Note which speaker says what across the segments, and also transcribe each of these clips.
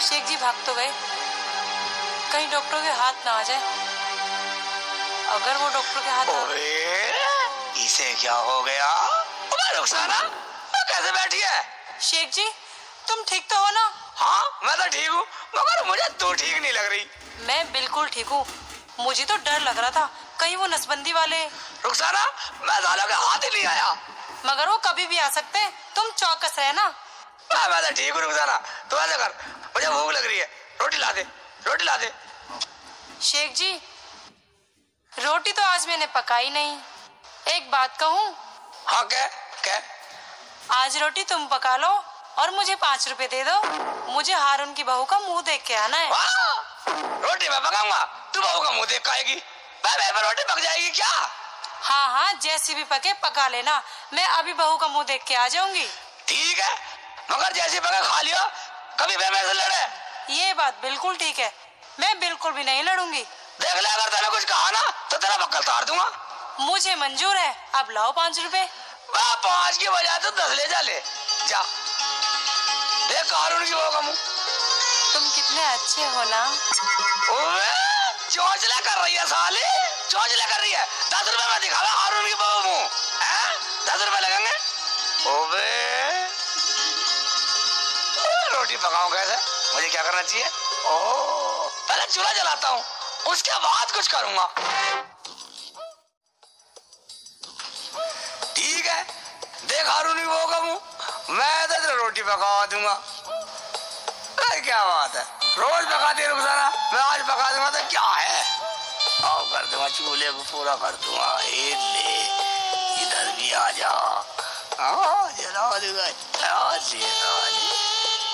Speaker 1: शेख जी भाग तो गए। कहीं डॉक्टर के हाथ ना आ जाए। अगर वो डॉक्टर के हाथ.
Speaker 2: ओए इसे क्या हो गया? रुखसाना कैसे बैठी है?
Speaker 1: शेख जी तुम ठीक तो हो ना?
Speaker 2: हाँ मैं तो ठीक हूँ मगर मुझे तू ठीक नहीं लग रही।
Speaker 1: मैं बिल्कुल ठीक हूँ। मुझे तो डर लग रहा था कहीं वो नसबंदी वाले
Speaker 2: रुखसाना मैं सालों के हाथ ही नहीं आया।
Speaker 1: मगर वो कभी भी आ सकते तुम चौकस रहना
Speaker 2: मैं मैं तो ठीक हूँ रुखसाना तू ऐसा कर मुझे भूख लग रही है। रोटी ला दे रोटी ला दे।
Speaker 1: शेख जी रोटी तो आज मैंने पकाई नहीं। एक बात कहूँ?
Speaker 2: हाँ क्या क्या
Speaker 1: आज रोटी तुम पका लो और मुझे पाँच रुपए दे दो। मुझे हारून की बहू का मुँह देख के आना है।
Speaker 2: रोटी मैं पकाऊँगा तू बहू का मुँह देख के आएगी। मैं मैं रोटी पक जाएगी क्या?
Speaker 1: हाँ हाँ जैसी भी पके पका लेना। मैं अभी बहू का मुँह देख के आ जाऊँगी।
Speaker 2: ठीक है मगर जैसी पके खा लियो। कभी मैं से लड़े?
Speaker 1: ये बात बिल्कुल ठीक है। मैं बिल्कुल भी नहीं लड़ूँगी।
Speaker 2: देख ले अगर तूने कुछ कहा ना तो तेरा बक्कल तार दूँगा।
Speaker 1: मुझे मंजूर है। अब लाओ पाँच रूपए।
Speaker 2: पाँच की बजाय तो दस ले जा ले। जा। देख कारून की का
Speaker 1: तुम कितने अच्छे हो ना।
Speaker 2: चौंचला कर रही है साली। चौंचला कर रही है। दस रुपए में दिखावा हारून की बहू मुँह रोटी पकाऊं कैसे मुझे क्या करना चाहिए? ओ पहले चूल्हा जलाता हूँ, उसके बाद कुछ करूँगा। ठीक है, देख हारून की बहू का मैं तो तेरा रोटी पका दूँगा। अरे, क्या बात है? रोज पकाते रुखसाना? मैं आज पका दूँगा तो क्या है? आओ, कर दूँगा चूल्हे को, पूरा कर दूँगा। ले, इधर भी आ जा। हाँ जला दूँगा।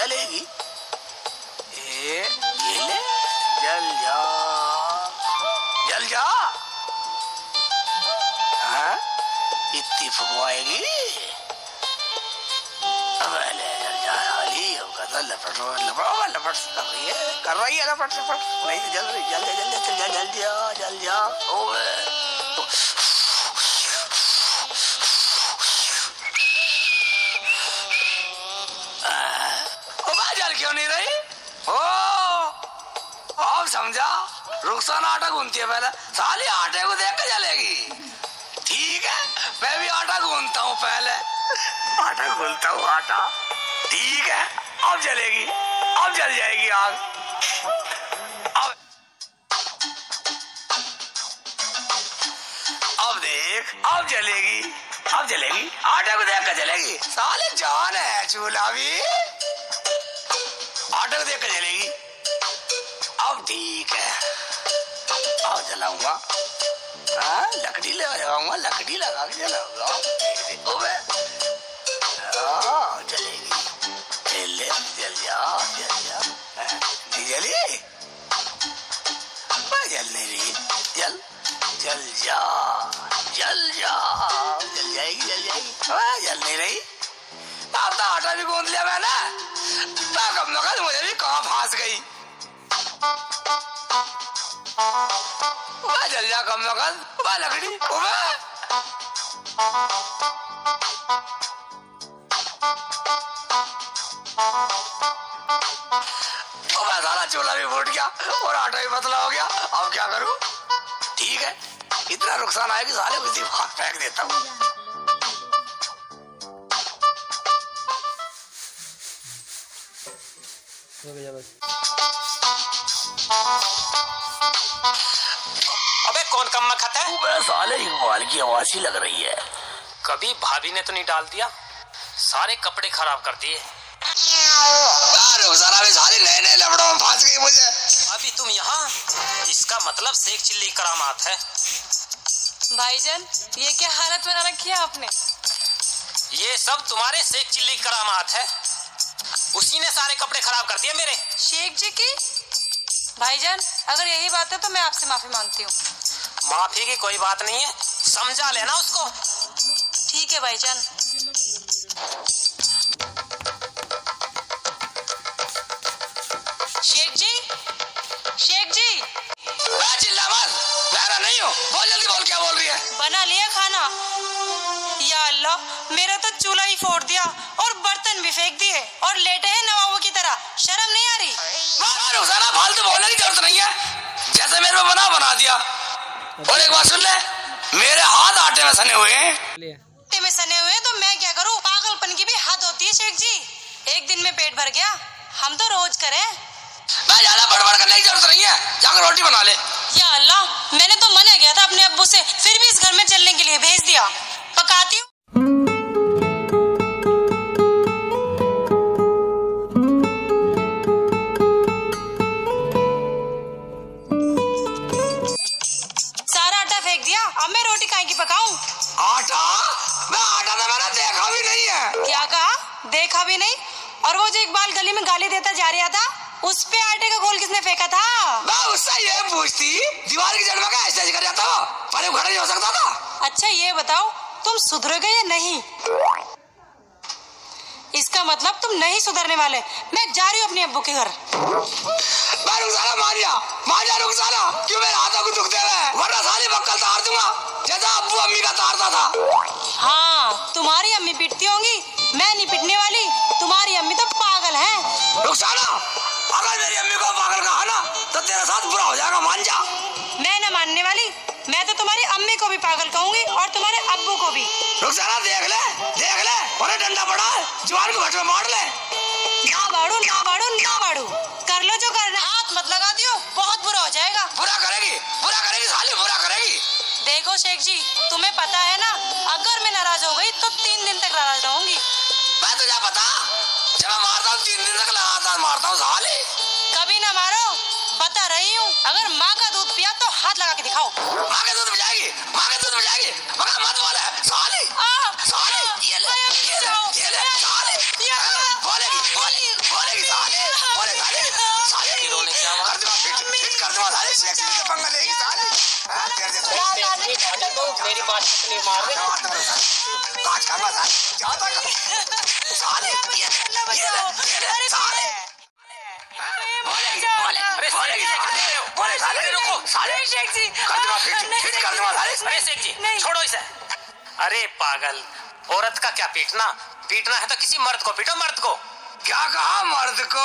Speaker 2: जलेगी ए जल जा जल जा हाँ इतनी फुकवाएगी लपट लपट लपट कर रही है है लपट लपट नहीं तो जल रही जल जा जल रुखसाना आटा गूंथती है पहले। साली आटे को देख के जलेगी। ठीक है? मैं भी आटा गूंथता हूँ पहले। आटा गूंथता हूँ, आटा। ठीक है? अब जलेगी। अब जल जाएगी आग। अब अब देख, अब जलेगी। अब जलेगी। आटे को देख कर जलेगी। साले जान है, चूल्हा भी। आटे को देख कर जलेगी। जलाऊँगा। हाँ लकड़ी लगाऊँगा लकड़ी लगा के जलाऊँगा। जल जाएगी जल जाएगी। हाँ, जल नहीं रही। तो आटा भी गूंद लिया मैंने। वह जल जा कम नकल वह लकड़ी वह सारा चूल्हा भी फूट गया और आटा भी पतला हो गया। अब क्या करूँ? ठीक है, इतना नुकसान आया कि साले को इसी फेंक देता हूँ।
Speaker 3: अबे कौन कम मखत है?
Speaker 2: साले इकबाल की आवाज़ ही लग रही है।
Speaker 3: कभी भाभी ने तो नहीं डाल दिया? सारे कपड़े खराब कर दिए।
Speaker 2: यार सारा भी सारे नए नए लफड़ों में फंस गई मुझे।
Speaker 3: अभी तुम यहाँ? इसका मतलब शेख चिल्ली करामात है।
Speaker 1: भाईजान ये क्या हालत बना रखी है आपने?
Speaker 3: ये सब तुम्हारे शेख चिल्ली करामात है। उसी ने सारे कपड़े खराब कर दिए मेरे।
Speaker 1: शेख जी की? भाईजान अगर यही बात है तो मैं आपसे माफ़ी मांगती हूँ।
Speaker 3: माफ़ी की कोई बात नहीं है समझा लेना उसको।
Speaker 1: ठीक है भाईजान। शेख जी शेख जी।
Speaker 2: मैं चिल्ला मत नहीं हूँ बोल जल्दी बोल क्या बोल रही है?
Speaker 1: बना लिया खाना। या अल्लाह मेरा तो चूल्हा ही फोड़ दिया और बर्तन भी फेंक दिए और लेटे हैं नवाबों की तरह। शर्म नहीं आ रही?
Speaker 2: मारा फालतू बोलने की ज़रूरत नहीं है। जैसे मेरे को बना बना दिया। और एक बात सुन ले मेरे हाथ आटे में सने हुए हैं।
Speaker 1: आटे में सने हुए तो मैं क्या करूँ? पागलपन की भी हद होती है शेख जी। एक दिन में पेट भर गया। हम तो रोज करें।
Speaker 2: मैं ज़्यादा बड़बड़ करने की ज़रूरत नहीं है। जाकर रोटी बना ले।
Speaker 1: या अल्लाह मैंने तो मना किया था अपने अब्बू से फिर भी इस घर में चलने के लिए भेज दिया। पकाती हूँ। सारा आटा फेंक दिया। अब मैं रोटी काहे की पकाऊं?
Speaker 2: आटा? मैं आटा तो मैंने देखा भी नहीं है।
Speaker 1: क्या कहा? देखा भी नहीं? और वो जो इकबाल गली में गाली देता जा रहा था उस पे आटे का गोल किसने फेंका था?
Speaker 2: मैं उससे ये पूछती दीवार की जड़ में ऐसे कर जाता हो? पर वो खड़ा नहीं हो सकता था?
Speaker 1: अच्छा ये बताओ तुम सुधरोगे या नहीं। इसका मतलब तुम नहीं सुधरने वाले। मैं जा रही हूँ अपने अब्बू के घर।
Speaker 2: मैं रुखसाना मारिया मारिया रुखसाना। क्यों मेरे हाथों को दुखते हुए? वरना साली बक्कल तार दूँगा। जैसा अब्बू अम्मी का तारता था।
Speaker 1: हाँ तुम्हारी अम्मी पिटती होंगी। मैं नहीं पिटने वाली। तुम्हारी अम्मी तो पागल है।
Speaker 2: अगर मेरी अम्मी को पागल कहा ना? तो तेरे साथ बुरा हो जाएगा मान जा।
Speaker 1: मैं न मानने वाली। मैं तो तुम्हारी अम्मी को भी पागल कहूँगी और तुम्हारे अब्बू को भी।
Speaker 2: रुखसाना देख ले देख ले और डंडा पड़ा जवान को घट में मार ले।
Speaker 1: ना बाड़ू ना बाड़ू ना बाड़ू। कर लो जो करना हाथ मत लगा दियो बहुत बुरा हो जाएगा।
Speaker 2: बुरा करेगी बुरा करेगी साली बुरा करेगी।
Speaker 1: देखो शेख जी तुम्हें पता है ना अगर मैं नाराज़ हो गई तो तीन दिन तक नाराज़ रहूँगी।
Speaker 2: मैं तुझे पता जब मैं मारता हूँ तीन दिन तक लगातार मारता हूँ साली।
Speaker 1: कभी ना मारो। बता रही हूँ अगर माँ का दूध पिया तो हाथ लगा के दिखाओ।
Speaker 2: माँ का दूध पिलाएगी माँ का दूध पिलाएगी मगर मत बोले साली
Speaker 3: छोड़ो इसे। अरे पागल औरत का क्या पीटना? पीटना है तो किसी मर्द को पीटो मर्द को।
Speaker 2: क्या कहा? मर्द को?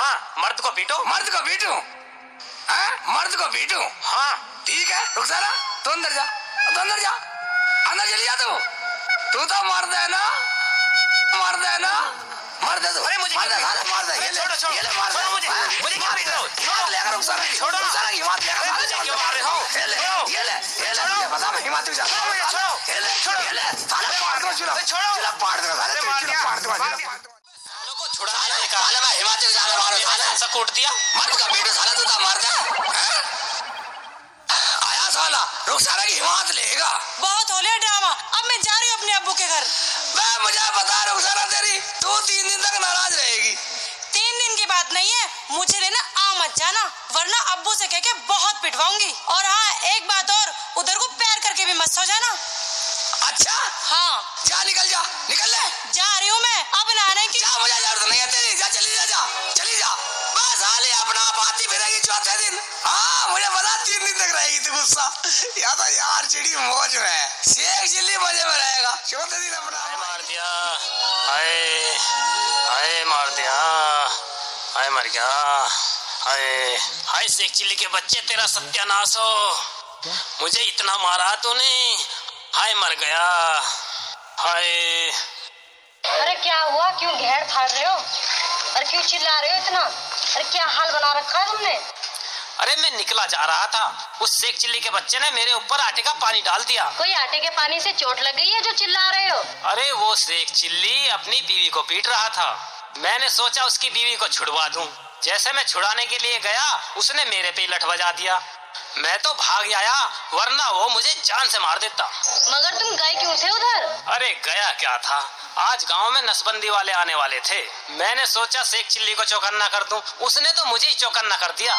Speaker 3: हाँ मर्द को पीटो।
Speaker 2: मर्द को पीटू? हैं? मर्द को पीटू?
Speaker 3: हाँ।
Speaker 2: ठीक है रुक सारा तू अंदर जा। तू अंदर जा। अंदर चली जा तू। तू तो मर्द है ना? मर्द है ना? मर्द है तू।
Speaker 3: अरे मुझे
Speaker 2: मर्द है
Speaker 3: क्या
Speaker 2: साले, मर्द है ये ले
Speaker 3: छोड़ो, छोड़ो।
Speaker 2: ये ले मर्द
Speaker 3: छोड़ो मुझे।
Speaker 2: हाँ,
Speaker 3: मुझे क्या रहे हो?
Speaker 2: हिम्मत लेकर रुक सारा
Speaker 3: छोड़ो।
Speaker 2: रुक सारा हिम्मत लेकर
Speaker 3: अरे
Speaker 2: साले,
Speaker 3: मुझे क्यों मार रहे हो?
Speaker 2: ये ले ये ले ये ले ये बता मैं हिम्मत जा
Speaker 3: छोड़ो मुझे, छोड़ो।
Speaker 2: ये ले
Speaker 3: छोड़ो।
Speaker 2: ये ले साले दूँगा चूल्हा
Speaker 3: अरे छोड़ो।
Speaker 2: चूल्हा पाड़ दूँगा साले
Speaker 3: अरे मार दिया, मार दिया।
Speaker 2: दूँगा
Speaker 3: लोगों को छुड़ा
Speaker 2: साले मैं हिम्मत जा मारो साले।
Speaker 3: ऐसा कूट दिया।
Speaker 2: का बेटा साला तू तो मर्द है हैं? आया साला। रुक साला की हिम्मत लेगा।
Speaker 1: बहुत हो लिया ड्रामा। अब मैं जा रही हूँ अपने अब्बू के घर।
Speaker 2: मैं मुझे बता रुक साला तेरी तू तीन दिन तक नाराज़ रहेगी।
Speaker 1: तीन दिन की बात नहीं है मुझे लेना आ मत जाना वरना अब्बू से कह के बहुत पिटवाऊँगी। और हाँ एक बात और उधर को पैर करके भी मत सो जाना
Speaker 2: अच्छा?
Speaker 1: हाँ।
Speaker 2: जा निकल जा निकल ले।
Speaker 1: जा रही हूँ मैं अब नहाने की
Speaker 2: जा मुझे ज़रूरत नहीं है तेरी जा चली जा जा चली जा। बस साले अपना आप आती फिरेगी चौथे दिन। हाँ मुझे पता तीन दिन तक रहेगी तू गुस्सा। या तो यार चिड़ी मौज में शेख चिल्ली मज़े में रहेगा। चौथे दिन अपना
Speaker 3: हाय मर गया हाय। हाय शेख चिल्ली के बच्चे तेरा सत्यानाश हो। मुझे इतना मारा तूने। हाय मर गया। हाय।
Speaker 4: अरे क्या हुआ? क्यों घेर फाड़ रहे हो? अरे क्यों चिल्ला रहे हो इतना? अरे क्या हाल बना रखा है तुमने?
Speaker 3: अरे मैं निकला जा रहा था। उस शेख चिल्ली के बच्चे ने मेरे ऊपर आटे का पानी डाल दिया।
Speaker 4: कोई आटे के पानी से चोट लग गई है जो चिल्ला रहे हो?
Speaker 3: अरे वो शेख चिल्ली अपनी बीवी को पीट रहा था। मैंने सोचा उसकी बीवी को छुड़वा दूँ। जैसे मैं छुड़ाने के लिए गया उसने मेरे पे लठ बजा दिया। मैं तो भाग आया वरना वो मुझे जान से मार देता।
Speaker 4: मगर तुम गए क्यों थे उधर?
Speaker 3: अरे गया क्या था? आज गाँव में नसबंदी वाले आने वाले थे। मैंने सोचा शेख चिल्ली को चौकन्ना कर दूँ। उसने तो मुझे ही चौकन्ना कर दिया।